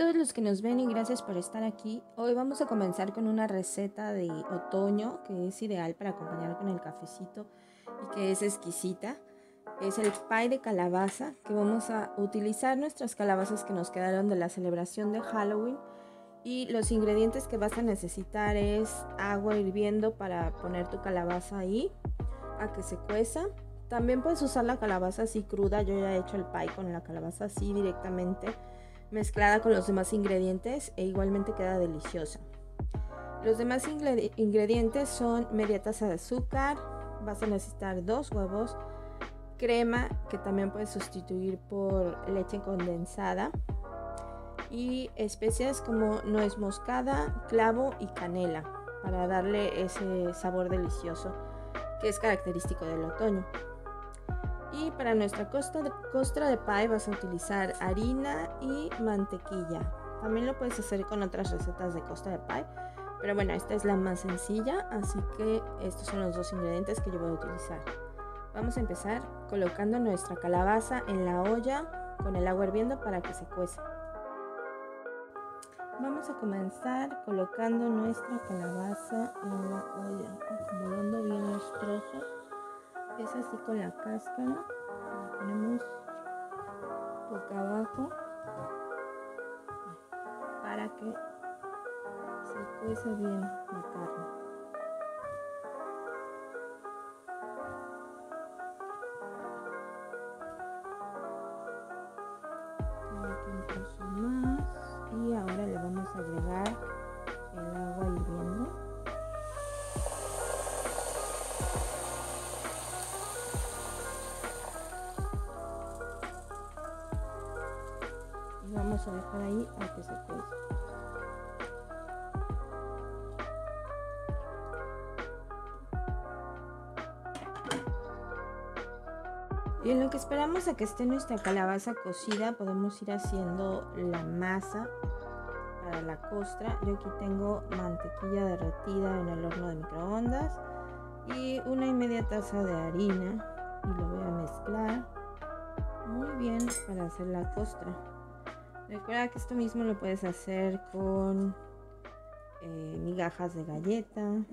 Todos los que nos ven y gracias por estar aquí. Hoy vamos a comenzar con una receta de otoño que es ideal para acompañar con el cafecito y que es exquisita. Es el pie de calabaza que vamos a utilizar nuestras calabazas que nos quedaron de la celebración de Halloween y los ingredientes que vas a necesitar es agua hirviendo para poner tu calabaza ahí a que se cueza. También puedes usar la calabaza así cruda, yo ya he hecho el pie con la calabaza así directamente mezclada con los demás ingredientes e igualmente queda deliciosa. Los demás ingredientes son media taza de azúcar, vas a necesitar dos huevos, crema que también puedes sustituir por leche condensada y especias como nuez moscada, clavo y canela para darle ese sabor delicioso que es característico del otoño. Y para nuestra costra de, costra pie vas a utilizar harina y mantequilla. También lo puedes hacer con otras recetas de costra de pie. Pero bueno, esta es la más sencilla, así que estos son los dos ingredientes que yo voy a utilizar. Vamos a empezar colocando nuestra calabaza en la olla con el agua hirviendo para que se cueza. Vamos a comenzar colocando nuestra calabaza en la olla, acomodando bien los trozos es así con la cáscara la ponemos boca abajo para que se cueza bien la carne Y en lo que esperamos a que esté nuestra calabaza cocida, podemos ir haciendo la masa para la costra. Yo aquí tengo mantequilla derretida en el horno de microondas y una y media taza de harina y lo voy a mezclar muy bien para hacer la costra. Recuerda que esto mismo lo puedes hacer con eh, migajas de galleta,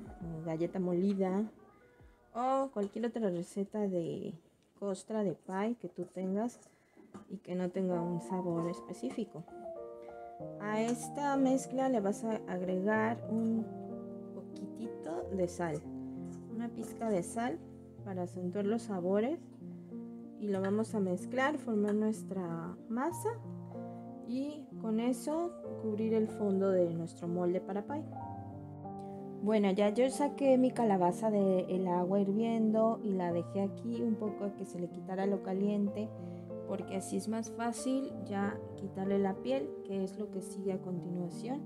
galleta molida o cualquier otra receta de costra de pie que tú tengas y que no tenga un sabor específico. A esta mezcla le vas a agregar un poquitito de sal, una pizca de sal para acentuar los sabores y lo vamos a mezclar, formar nuestra masa y con eso cubrir el fondo de nuestro molde para pie. Bueno, ya yo saqué mi calabaza del agua hirviendo y la dejé aquí un poco a que se le quitara lo caliente porque así es más fácil ya quitarle la piel, que es lo que sigue a continuación.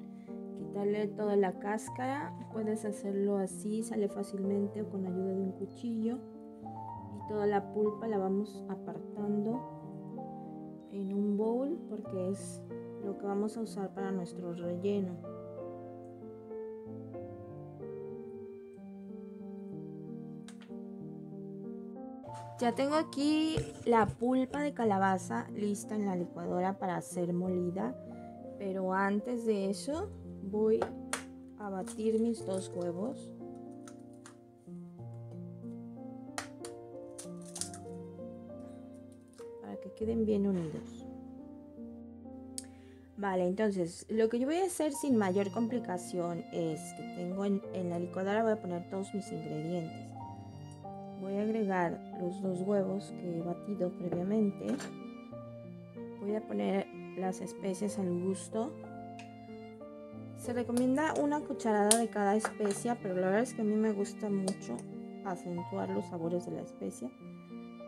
Quitarle toda la cáscara, puedes hacerlo así, sale fácilmente o con ayuda de un cuchillo. Y toda la pulpa la vamos apartando en un bowl porque es lo que vamos a usar para nuestro relleno. Ya tengo aquí la pulpa de calabaza lista en la licuadora para ser molida, pero antes de eso voy a batir mis dos huevos. que queden bien unidos. Vale, entonces lo que yo voy a hacer sin mayor complicación es que tengo en, la licuadora voy a poner todos mis ingredientes. Voy a agregar los dos huevos que he batido previamente. Voy a poner las especias al gusto. Se recomienda una cucharada de cada especia, pero la verdad es que a mí me gusta mucho acentuar los sabores de la especia.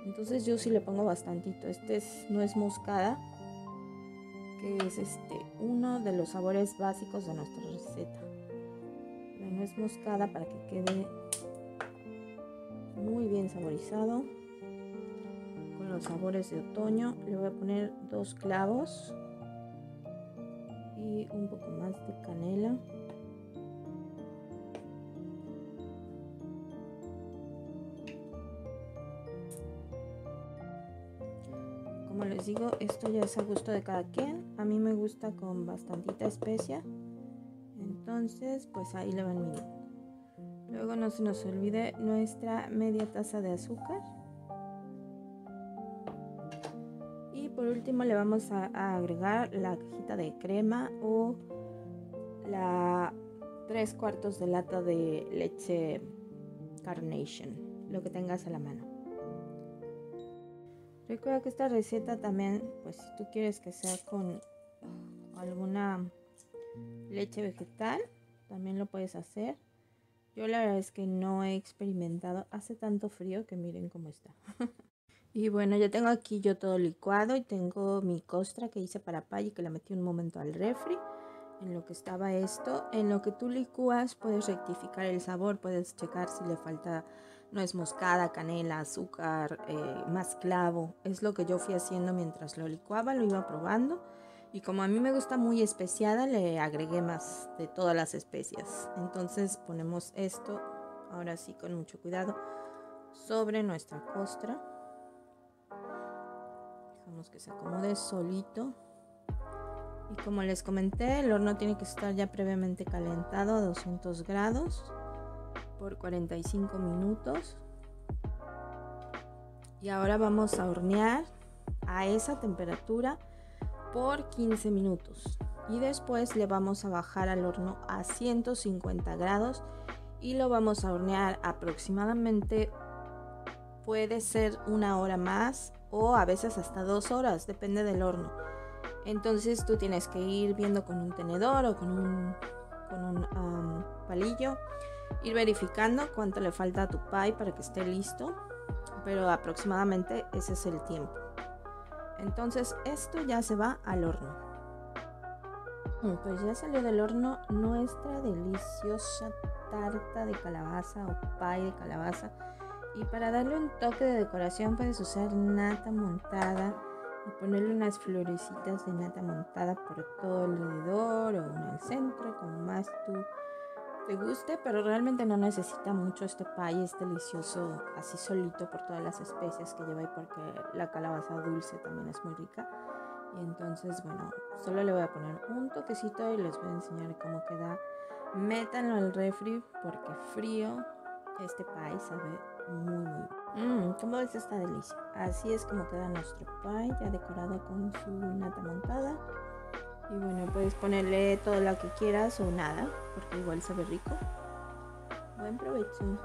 Entonces yo sí le pongo bastantito. Este es nuez moscada, que es este uno de los sabores básicos de nuestra receta. La nuez moscada para que quede muy bien saborizado con los sabores de otoño. Le voy a poner dos clavos y un poco más de canela. les digo, esto ya es a gusto de cada quien. A mí me gusta con bastantita especia. Entonces, pues ahí le van midiendo. Luego no se nos olvide nuestra media taza de azúcar. Y por último le vamos a, agregar la cajita de crema o la tres cuartos de lata de leche carnation, lo que tengas a la mano. Recuerda que esta receta también, pues si tú quieres que sea con alguna leche vegetal, también lo puedes hacer. Yo la verdad es que no he experimentado. Hace tanto frío que miren cómo está. y bueno, ya tengo aquí yo todo licuado y tengo mi costra que hice para pay y que la metí un momento al refri. En lo que estaba esto, en lo que tú licúas puedes rectificar el sabor, puedes checar si le falta nuez moscada, canela, azúcar, eh, más clavo. Es lo que yo fui haciendo mientras lo licuaba, lo iba probando y como a mí me gusta muy especiada, le agregué más de todas las especias. Entonces ponemos esto, ahora sí con mucho cuidado, sobre nuestra costra. Dejamos que se acomode solito. Y como les comenté, el horno tiene que estar ya previamente calentado a 200 grados por 45 minutos. Y ahora vamos a hornear a esa temperatura por 15 minutos. Y después le vamos a bajar al horno a 150 grados y lo vamos a hornear aproximadamente puede ser una hora más o a veces hasta dos horas depende del horno. Entonces tú tienes que ir viendo con un tenedor o con un, palillo ir verificando cuánto le falta a tu pie para que esté listo pero aproximadamente ese es el tiempo entonces esto ya se va al horno. Mm, pues ya salió del horno nuestra deliciosa tarta de calabaza o pie de calabaza. Y para darle un toque de decoración puedes usar nata montada y ponerle unas florecitas de nata montada por todo alrededor o en el centro, como más tú te guste, pero realmente no necesita mucho este pie, es delicioso así solito por todas las especias que lleva y porque la calabaza dulce también es muy rica. Y entonces, bueno, solo le voy a poner un toquecito y les voy a enseñar cómo queda. Métanlo al refri porque frío este pie sabe muy muy bien. Mmm, ¿cómo es esta delicia? Así es como queda nuestro pie ya decorado con su nata montada. Y bueno, puedes ponerle todo lo que quieras o nada, porque igual sabe rico. Buen provecho.